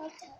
you